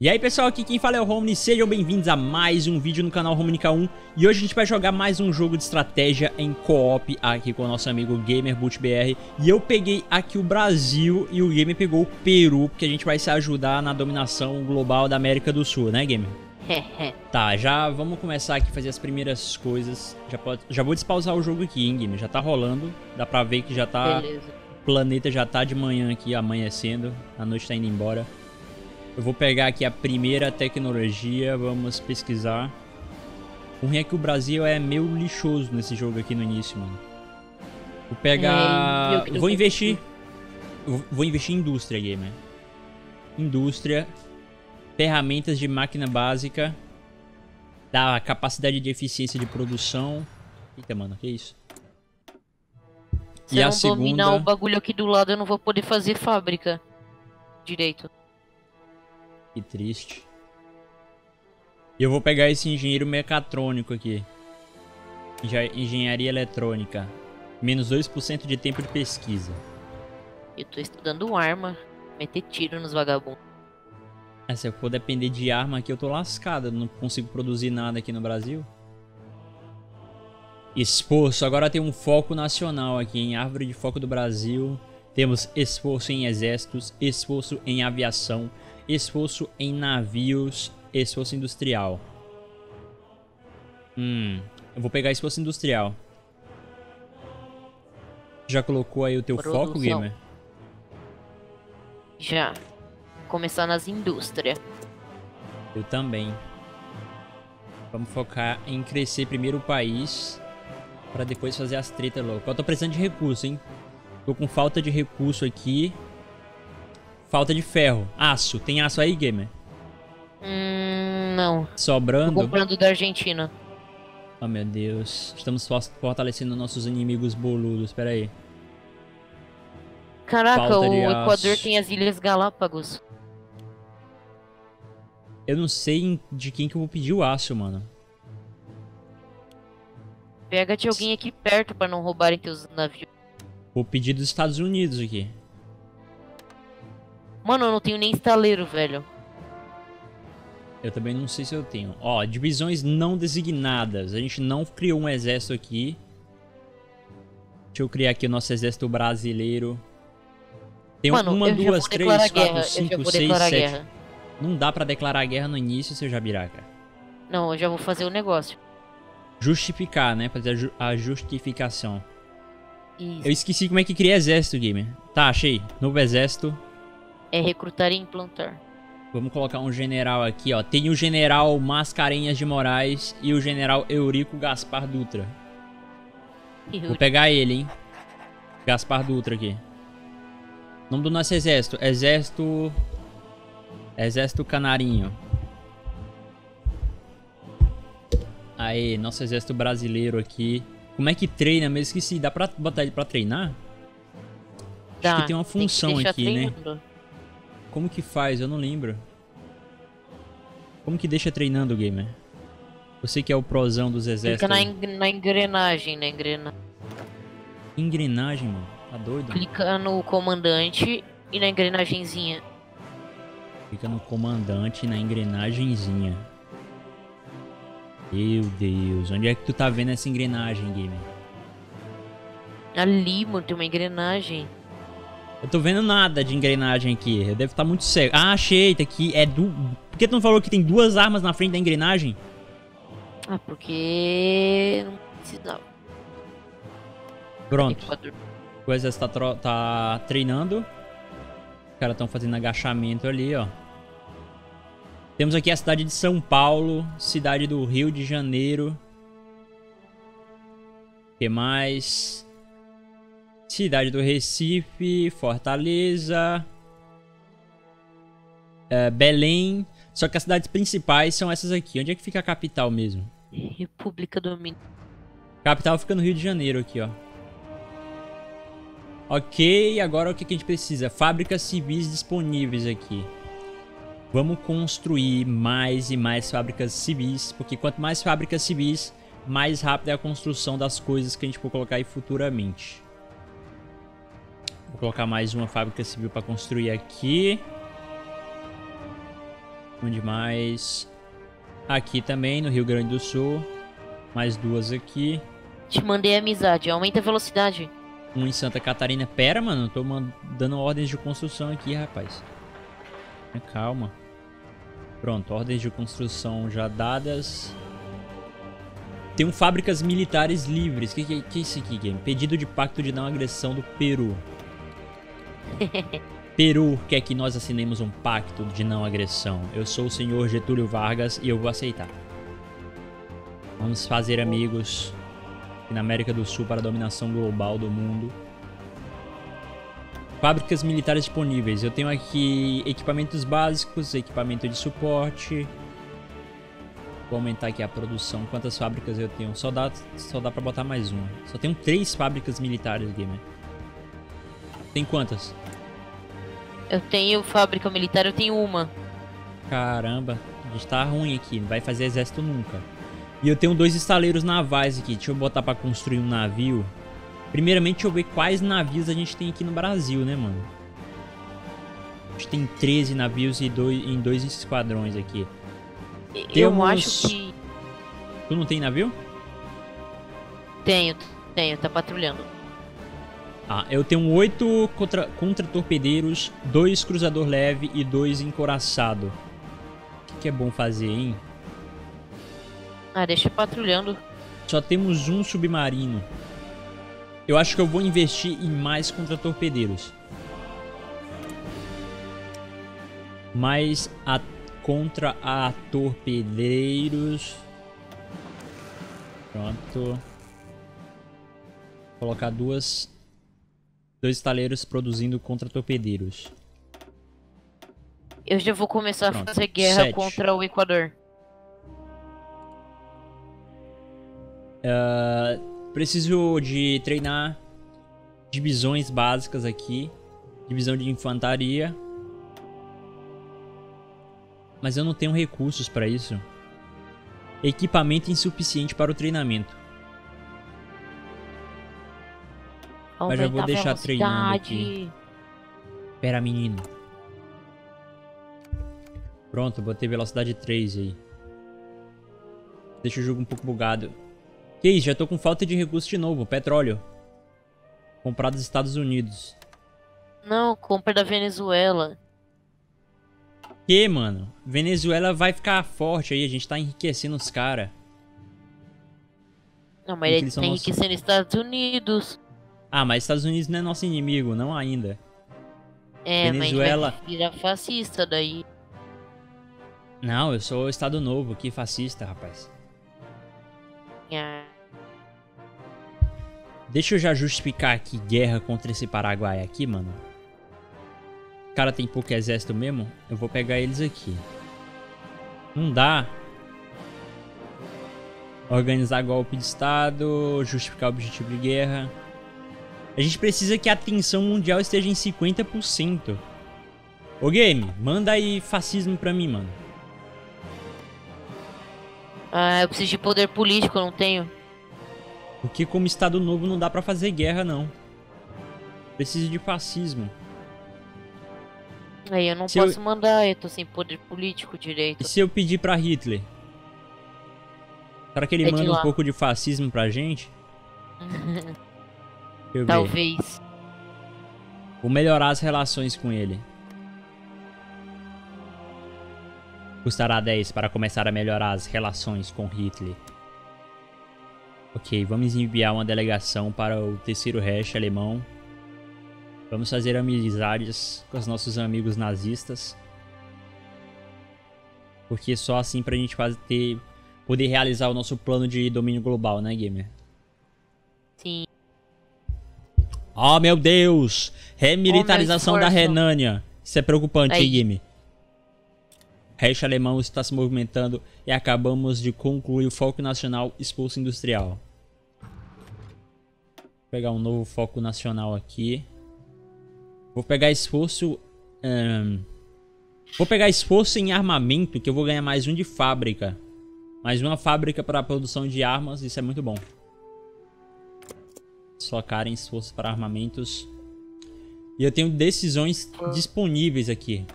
E aí pessoal, aqui quem fala é o Romney, sejam bem-vindos a mais um vídeo no canal Romnica 1 E hoje a gente vai jogar mais um jogo de estratégia em co-op aqui com o nosso amigo GamerBootBR E eu peguei aqui o Brasil e o Gamer pegou o Peru, porque a gente vai se ajudar na dominação global da América do Sul, né Gamer? tá, já vamos começar aqui a fazer as primeiras coisas. Já, pode, já vou despausar o jogo aqui, hein Gamer, já tá rolando, dá pra ver que já tá... Beleza. O planeta já tá de manhã aqui, amanhecendo, a noite tá indo embora eu vou pegar aqui a primeira tecnologia, vamos pesquisar. O ruim é que o Brasil é meio lixoso nesse jogo aqui no início, mano. Vou pegar... É, eu, eu vou investir... vou investir em indústria, gamer. Indústria. Ferramentas de máquina básica. Da capacidade de eficiência de produção. Eita, mano, que isso? Se e eu não segunda... dominar o bagulho aqui do lado, eu não vou poder fazer fábrica direito. Que triste. E eu vou pegar esse engenheiro mecatrônico aqui. Engenharia eletrônica. Menos 2% de tempo de pesquisa. Eu tô estudando arma. Meter tiro nos vagabundos. É, se eu for depender de arma aqui, eu tô lascado. Não consigo produzir nada aqui no Brasil. Esforço. Agora tem um foco nacional aqui em Árvore de Foco do Brasil. Temos esforço em exércitos, esforço em aviação, Esforço em navios, esforço industrial. Hum, eu vou pegar esforço industrial. Já colocou aí o teu Produção. foco, gamer? Já. Começar nas indústrias. Eu também. Vamos focar em crescer primeiro o país. Pra depois fazer as tretas loucas. Eu tô precisando de recurso, hein? Tô com falta de recurso aqui. Falta de ferro. Aço. Tem aço aí, gamer? Hum, não. Sobrando? Tô comprando da Argentina. Oh, meu Deus. Estamos fortalecendo nossos inimigos boludos. Pera aí. Caraca, o Equador tem as Ilhas Galápagos. Eu não sei de quem que eu vou pedir o aço, mano. Pega de alguém aqui perto pra não roubarem teus navios. Vou pedir dos Estados Unidos aqui. Mano, eu não tenho nem estaleiro, velho. Eu também não sei se eu tenho. Ó, divisões não designadas. A gente não criou um exército aqui. Deixa eu criar aqui o nosso exército brasileiro. Tem Mano, uma, duas, três, quatro, cinco, seis, sete. Guerra. Não dá pra declarar guerra no início, seu Jabiraca. Não, eu já vou fazer o um negócio. Justificar, né? Fazer a justificação. Isso. Eu esqueci como é que cria exército, gamer. Tá, achei. Novo exército. É recrutar e implantar. Vamos colocar um general aqui, ó. Tem o general Mascarenhas de Moraes e o general Eurico Gaspar Dutra. Eurico. Vou pegar ele, hein. Gaspar Dutra aqui. Nome do nosso exército. Exército... Exército Canarinho. Aí, nosso exército brasileiro aqui. Como é que treina mesmo? Esqueci. Dá pra botar ele pra treinar? Acho que tem uma função aqui, treinando. né? Como que faz? Eu não lembro. Como que deixa treinando o gamer? Você que é o prosão dos exércitos. Clica na, en na engrenagem, na engrenagem. Engrenagem, mano? Tá doido? Clica no comandante e na engrenagemzinha. Clica no comandante e na engrenagemzinha. Meu Deus, onde é que tu tá vendo essa engrenagem, gamer? Ali, mano, tem uma engrenagem. Eu tô vendo nada de engrenagem aqui. Eu devo estar tá muito cego. Ah, achei. Tá aqui. É do... Por que tu não falou que tem duas armas na frente da engrenagem? Ah, porque... Não precisava. Pronto. O exército tá, tá treinando. Os caras estão fazendo agachamento ali, ó. Temos aqui a cidade de São Paulo, cidade do Rio de Janeiro. O que mais? Cidade do Recife, Fortaleza, é, Belém. Só que as cidades principais são essas aqui. Onde é que fica a capital mesmo? República Dominicana. Capital fica no Rio de Janeiro aqui, ó. Ok, agora o que a gente precisa? Fábricas civis disponíveis aqui. Vamos construir mais e mais fábricas civis, porque quanto mais fábricas civis, mais rápida é a construção das coisas que a gente for colocar aí futuramente. Vou colocar mais uma fábrica civil para construir aqui. Onde mais? Aqui também, no Rio Grande do Sul. Mais duas aqui. Te mandei amizade, aumenta a velocidade. Um em Santa Catarina. Pera, mano, tô dando ordens de construção aqui, rapaz. Calma. Pronto, ordens de construção já dadas. Tem um fábricas militares livres. O que, que, que é isso aqui, game? Pedido de pacto de não agressão do Peru. Peru quer que nós assinemos um pacto de não agressão. Eu sou o senhor Getúlio Vargas e eu vou aceitar. Vamos fazer amigos na América do Sul para a dominação global do mundo. Fábricas militares disponíveis. Eu tenho aqui equipamentos básicos, equipamento de suporte. Vou aumentar aqui a produção. Quantas fábricas eu tenho? Só dá, só dá pra botar mais uma. Só tenho três fábricas militares, gamer. Tem quantas? Eu tenho fábrica militar, eu tenho uma. Caramba, a gente tá ruim aqui. Não vai fazer exército nunca. E eu tenho dois estaleiros navais aqui. Deixa eu botar pra construir um navio. Primeiramente, deixa eu ver quais navios a gente tem aqui no Brasil, né, mano? A gente tem 13 navios e dois, em dois esquadrões aqui. Eu Temos... acho que... Tu não tem navio? Tenho, tenho. Tá patrulhando. Ah, eu tenho oito contra-torpedeiros, contra dois cruzador leve e dois encoraçado. O que, que é bom fazer, hein? Ah, deixa patrulhando. Só temos um submarino. Eu acho que eu vou investir em mais contra-torpedeiros. Mais a contra a torpedeiros. Pronto. Vou colocar duas dois estaleiros produzindo contra torpedeiros. Eu já vou começar Pronto. a fazer guerra Sete. contra o Equador. Uh, preciso de treinar divisões básicas aqui. Divisão de infantaria. Mas eu não tenho recursos para isso. Equipamento insuficiente para o treinamento. Mas já vou deixar treinando aqui. Pera, menino. Pronto, botei velocidade 3 aí. Deixa o jogo um pouco bugado. Que isso, já tô com falta de recurso de novo. Petróleo. Comprado dos Estados Unidos. Não, compra da Venezuela. Que, mano? Venezuela vai ficar forte aí. A gente tá enriquecendo os caras. Não, mas ele tá enriquecendo os Estados Unidos. Ah, mas Estados Unidos não é nosso inimigo, não ainda. É, Venezuela... mas vai virar fascista daí. Não, eu sou o Estado Novo aqui, fascista, rapaz. É. Deixa eu já justificar aqui guerra contra esse Paraguai aqui, mano. O cara tem pouco exército mesmo. Eu vou pegar eles aqui. Não dá. Organizar golpe de estado. Justificar objetivo de guerra. A gente precisa que a tensão mundial esteja em 50%. Ô game, manda aí fascismo pra mim, mano. Ah, eu preciso de poder político, eu não tenho. Porque como Estado Novo não dá pra fazer guerra, não. Preciso de fascismo. Aí eu não se posso eu... mandar, eu tô sem poder político direito. E se eu pedir pra Hitler? Será que ele é manda um pouco de fascismo pra gente? Talvez. Vou melhorar as relações com ele. Custará 10 para começar a melhorar as relações com Hitler. Ok, vamos enviar uma delegação para o terceiro Reich alemão. Vamos fazer amizades com os nossos amigos nazistas. Porque só assim pra gente fazer, ter, poder realizar o nosso plano de domínio global, né, gamer? Sim. Oh, meu Deus! Remilitarização oh, da Renânia. Isso é preocupante, Aí. gamer. Reich alemão está se movimentando e acabamos de concluir o foco nacional expulso industrial. Vou pegar um novo foco nacional aqui. Vou pegar esforço... Um, vou pegar esforço em armamento, que eu vou ganhar mais um de fábrica. Mais uma fábrica para produção de armas, isso é muito bom. Deslocar em esforço para armamentos. E eu tenho decisões disponíveis aqui.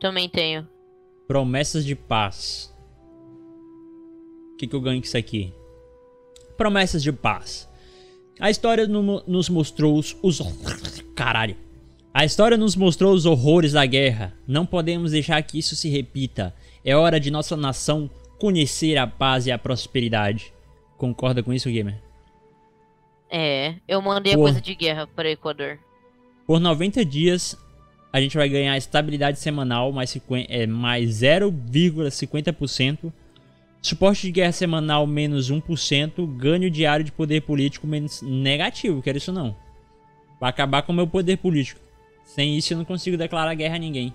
Também tenho. Promessas de paz. O que, que eu ganho com isso aqui? Promessas de paz. A história no, nos mostrou os, os... Caralho. A história nos mostrou os horrores da guerra. Não podemos deixar que isso se repita. É hora de nossa nação conhecer a paz e a prosperidade. Concorda com isso, Gamer? É, eu mandei Por... a coisa de guerra para o Equador. Por 90 dias, a gente vai ganhar estabilidade semanal mais, é, mais 0,50%. Suporte de guerra semanal menos 1%. Ganho diário de poder político menos negativo. Quero isso não. Vai acabar com o meu poder político. Sem isso eu não consigo declarar guerra a ninguém.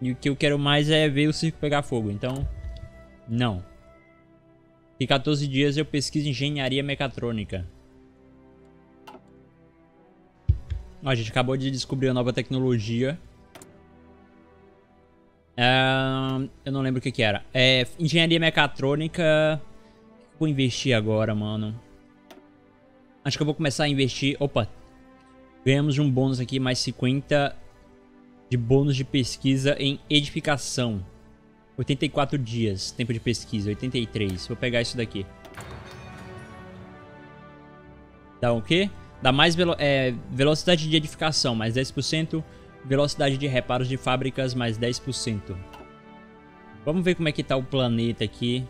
E o que eu quero mais é ver o circo pegar fogo. Então, não. Em 14 dias eu pesquiso engenharia mecatrônica. A gente acabou de descobrir uma nova tecnologia. É, eu não lembro o que que era. É, engenharia mecatrônica. Vou investir agora, mano. Acho que eu vou começar a investir... Opa. Ganhamos um bônus aqui, mais 50 de bônus de pesquisa em edificação. 84 dias, tempo de pesquisa, 83. Vou pegar isso daqui. Dá o quê? Dá mais velo é, velocidade de edificação, mais 10%. Velocidade de reparos de fábricas, mais 10%. Vamos ver como é que tá o planeta aqui.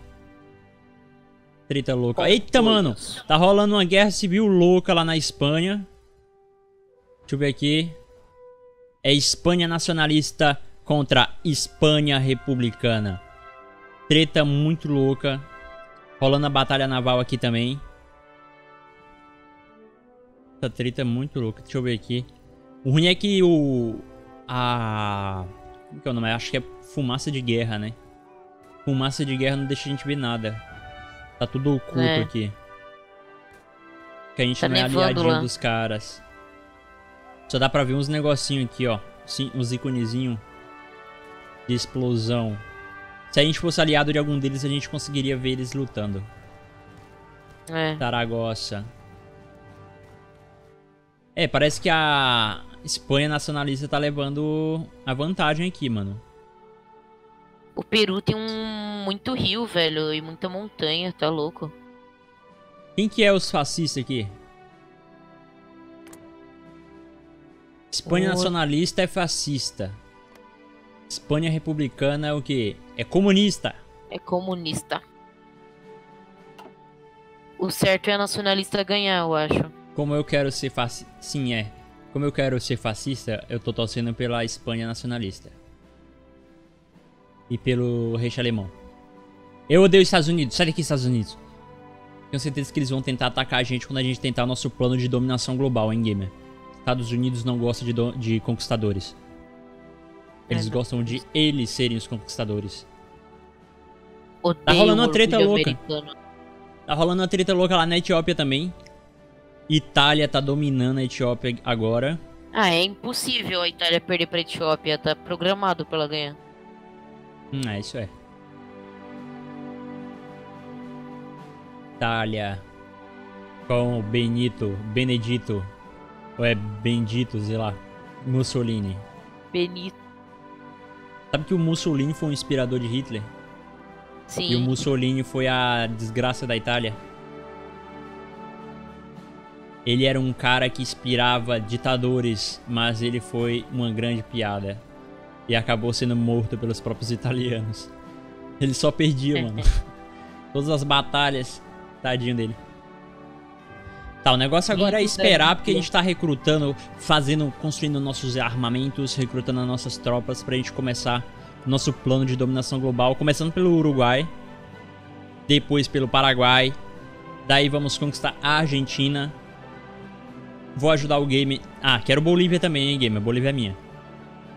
Treta louca. Eita, mano! Tá rolando uma guerra civil louca lá na Espanha. Deixa eu ver aqui. É Espanha nacionalista contra Espanha republicana. Treta muito louca. Rolando a batalha naval aqui também. Essa treta é muito louca. Deixa eu ver aqui. O ruim é que o... A... Como que é o nome? Acho que é fumaça de guerra, né? Fumaça de guerra não deixa a gente ver nada. Tá tudo oculto é. aqui. Que a gente tá não é aliadinho dos caras. Só dá pra ver uns negocinhos aqui, ó. Sim, uns iconezinhos de explosão. Se a gente fosse aliado de algum deles, a gente conseguiria ver eles lutando. É. Taragossa. É, parece que a Espanha nacionalista tá levando a vantagem aqui, mano. O Peru tem um muito rio, velho, e muita montanha, tá louco. Quem que é os fascistas aqui? Espanha o... nacionalista é fascista. Espanha republicana é o que? É comunista. É comunista. O certo é a nacionalista ganhar, eu acho. Como eu quero ser fascista. Sim, é. Como eu quero ser fascista, eu tô torcendo pela Espanha nacionalista. E pelo rei alemão. Eu odeio os Estados Unidos. Sai daqui, Estados Unidos. Tenho certeza que eles vão tentar atacar a gente quando a gente tentar o nosso plano de dominação global, hein, gamer? Estados Unidos não gosta de, de conquistadores. Eles é, gostam de eles serem os conquistadores. Odeio tá rolando uma treta louca. Americano. Tá rolando uma treta louca lá na Etiópia também. Itália tá dominando a Etiópia agora. Ah, é impossível a Itália perder pra Etiópia. Tá programado pra ela ganhar. Hum, é, isso é. Itália. Com o Benito. Benedito. Ou é Bendito, sei lá. Mussolini. Benito. Sabe que o Mussolini foi um inspirador de Hitler? Sim. E o Mussolini foi a desgraça da Itália? Ele era um cara que inspirava ditadores, mas ele foi uma grande piada. E acabou sendo morto pelos próprios italianos. Ele só perdia, mano. Todas as batalhas. Tadinho dele. Tá, o negócio agora é esperar, porque a gente tá recrutando, fazendo, construindo nossos armamentos, recrutando as nossas tropas pra gente começar nosso plano de dominação global, começando pelo Uruguai, depois pelo Paraguai, daí vamos conquistar a Argentina, Vou ajudar o game. Ah, quero Bolívia também, hein, game. A Bolívia é minha.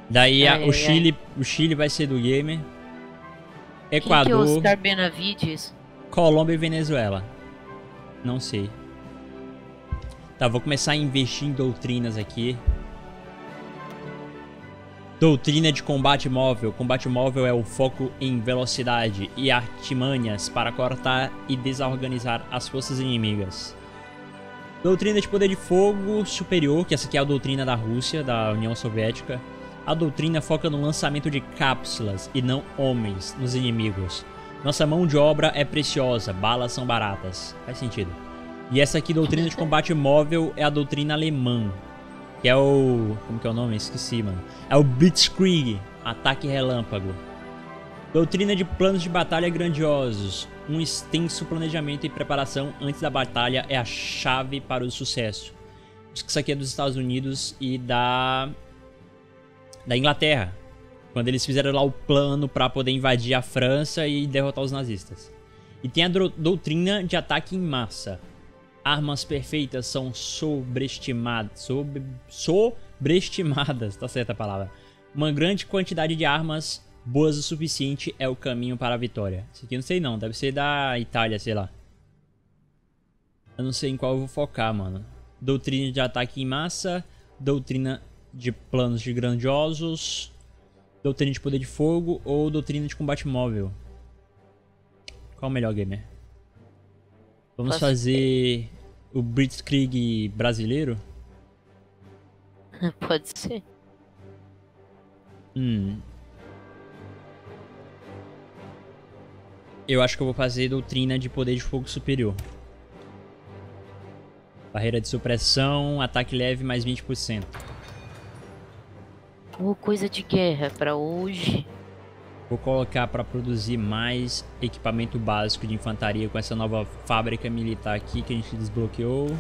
Daí a, o Chile, o Chile vai ser do game. Equador. Quem que é Oscar Benavides? Colômbia e Venezuela. Não sei. Tá, vou começar a investir em doutrinas aqui. Doutrina de combate móvel. Combate móvel é o foco em velocidade e artimanhas para cortar e desorganizar as forças inimigas. Doutrina de poder de fogo superior, que essa aqui é a doutrina da Rússia, da União Soviética. A doutrina foca no lançamento de cápsulas e não homens nos inimigos. Nossa mão de obra é preciosa, balas são baratas. Faz sentido. E essa aqui, doutrina de combate móvel, é a doutrina alemã. Que é o... Como que é o nome? Esqueci, mano. É o Blitzkrieg, ataque relâmpago. Doutrina de planos de batalha grandiosos. Um extenso planejamento e preparação antes da batalha é a chave para o sucesso. Isso aqui é dos Estados Unidos e da da Inglaterra, quando eles fizeram lá o plano para poder invadir a França e derrotar os nazistas. E tem a doutrina de ataque em massa. Armas perfeitas são sobreestimadas, sobre, sobreestimadas, tá certa a palavra. Uma grande quantidade de armas boas o suficiente é o caminho para a vitória. Isso aqui eu não sei não, deve ser da Itália, sei lá. Eu não sei em qual eu vou focar, mano. Doutrina de ataque em massa, doutrina de planos de grandiosos, doutrina de poder de fogo ou doutrina de combate móvel? Qual o melhor gamer? Vamos Posso... fazer o Blitzkrieg brasileiro? Pode ser. Hum. Eu acho que eu vou fazer doutrina de poder de fogo superior. Barreira de supressão, ataque leve mais 20%. Ou coisa de guerra para hoje. Vou colocar para produzir mais equipamento básico de infantaria com essa nova fábrica militar aqui que a gente desbloqueou.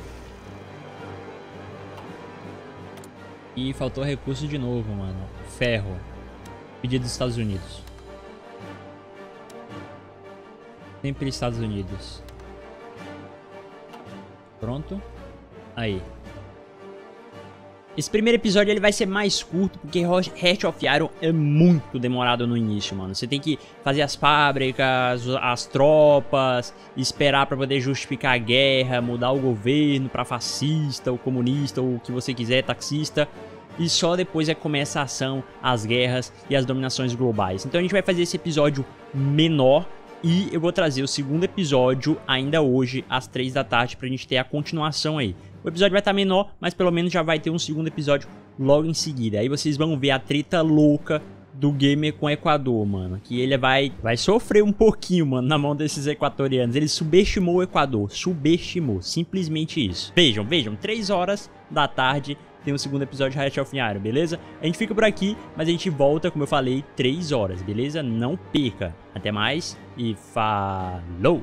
E faltou recurso de novo, mano. Ferro. Pedido dos Estados Unidos. Sempre Estados Unidos. Pronto. Aí. Esse primeiro episódio ele vai ser mais curto, porque Heart of Iron é muito demorado no início, mano. Você tem que fazer as fábricas, as tropas, esperar para poder justificar a guerra, mudar o governo para fascista, ou comunista, ou o que você quiser, taxista. E só depois é que começa a ação, as guerras e as dominações globais. Então a gente vai fazer esse episódio menor, e eu vou trazer o segundo episódio ainda hoje, às 3 da tarde, pra gente ter a continuação aí. O episódio vai estar tá menor, mas pelo menos já vai ter um segundo episódio logo em seguida. Aí vocês vão ver a treta louca do gamer com o Equador, mano. Que ele vai, vai sofrer um pouquinho, mano, na mão desses equatorianos. Ele subestimou o Equador. Subestimou. Simplesmente isso. Vejam, vejam. 3 horas da tarde tem um segundo episódio de Riot of Iron, beleza? A gente fica por aqui, mas a gente volta, como eu falei, 3 horas, beleza? Não perca. Até mais e falou!